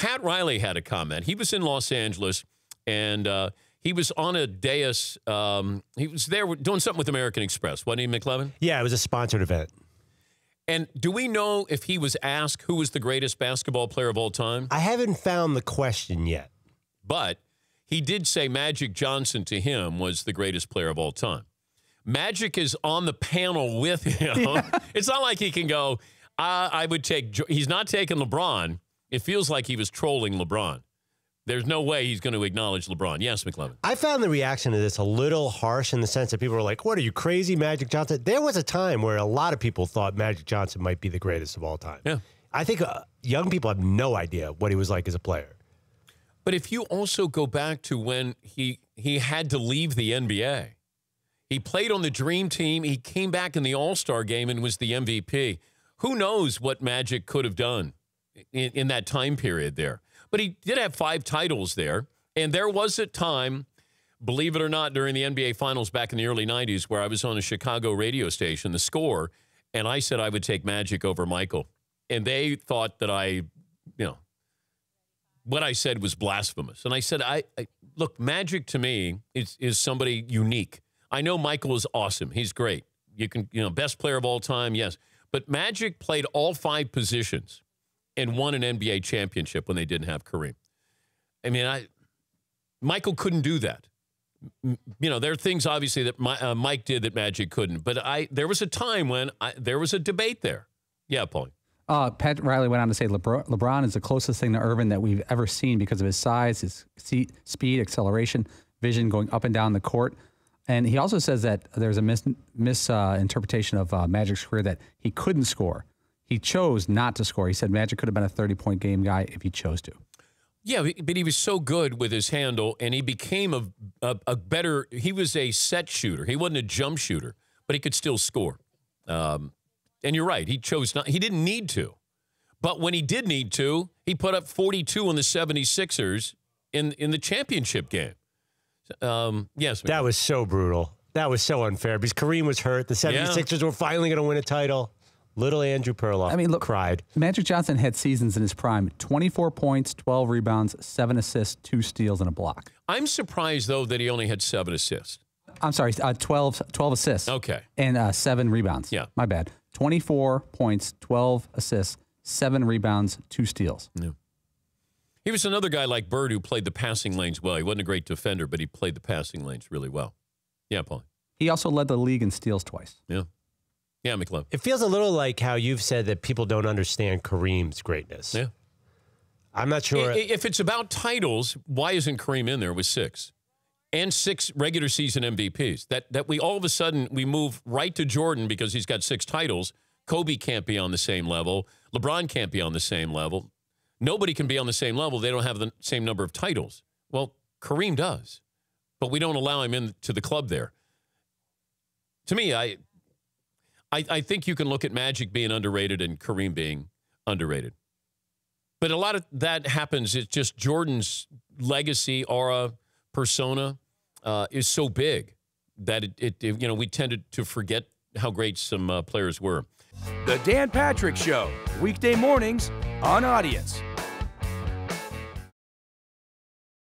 Pat Riley had a comment. He was in Los Angeles and uh, he was on a dais. Um, he was there doing something with American Express, wasn't he, McLovin? Yeah, it was a sponsored event. And do we know if he was asked who was the greatest basketball player of all time? I haven't found the question yet. But he did say Magic Johnson to him was the greatest player of all time. Magic is on the panel with him. Yeah. It's not like he can go, I would take, he's not taking LeBron. It feels like he was trolling LeBron. There's no way he's going to acknowledge LeBron. Yes, McLovin. I found the reaction to this a little harsh in the sense that people were like, What are you crazy, Magic Johnson? There was a time where a lot of people thought Magic Johnson might be the greatest of all time. Yeah. I think uh, young people have no idea what he was like as a player. But if you also go back to when he he had to leave the NBA, he played on the Dream Team. He came back in the All Star game and was the MVP. Who knows what Magic could have done in, in that time period there? But he did have five titles there. And there was a time, believe it or not, during the NBA Finals back in the early 90s where I was on a Chicago radio station, the score, and I said I would take Magic over Michael. And they thought that I, you know, what I said was blasphemous. And I said, I, I look, Magic to me is, is somebody unique. I know Michael is awesome. He's great. You can, you know, best player of all time, yes. But Magic played all five positions and won an NBA championship when they didn't have Kareem. I mean, I Michael couldn't do that. You know, there are things obviously that my, uh, Mike did that Magic couldn't. But I there was a time when I, there was a debate there. Yeah, Paul. Uh, Pat Riley went on to say LeBron, LeBron is the closest thing to Earvin that we've ever seen because of his size, his speed, acceleration, vision going up and down the court. And he also says that there's a misinterpretation mis, uh, of uh, Magic's career that he couldn't score. He chose not to score. He said Magic could have been a 30 point game guy if he chose to. Yeah, but he was so good with his handle, and he became a, a, a better. He was a set shooter. He wasn't a jump shooter, but he could still score. Um, and you're right. He chose not. He didn't need to, but when he did need to, he put up 42 on the 76ers in in the championship game. Um, yes, that was so brutal. That was so unfair because Kareem was hurt. The 76ers yeah. were finally going to win a title. Little Andrew Perloff I mean, look, cried. Magic Johnson had seasons in his prime 24 points, 12 rebounds, 7 assists, 2 steals, and a block. I'm surprised, though, that he only had 7 assists. I'm sorry, uh, 12, 12 assists. Okay. And uh, 7 rebounds. Yeah. My bad. 24 points, 12 assists, 7 rebounds, 2 steals. Yeah. He was another guy like Bird who played the passing lanes well. He wasn't a great defender, but he played the passing lanes really well. Yeah, Paul. He also led the league in steals twice. Yeah. Yeah, McLovin. It feels a little like how you've said that people don't understand Kareem's greatness. Yeah. I'm not sure. If it's about titles, why isn't Kareem in there with six? And six regular season MVPs. That that we all of a sudden we move right to Jordan because he's got six titles. Kobe can't be on the same level. LeBron can't be on the same level. Nobody can be on the same level. They don't have the same number of titles. Well, Kareem does. But we don't allow him into the club there. To me, I I, I think you can look at Magic being underrated and Kareem being underrated. But a lot of that happens. It's just Jordan's legacy, aura, persona uh, is so big that it, it, you know we tended to forget how great some uh, players were. The Dan Patrick Show, weekday mornings on Audience.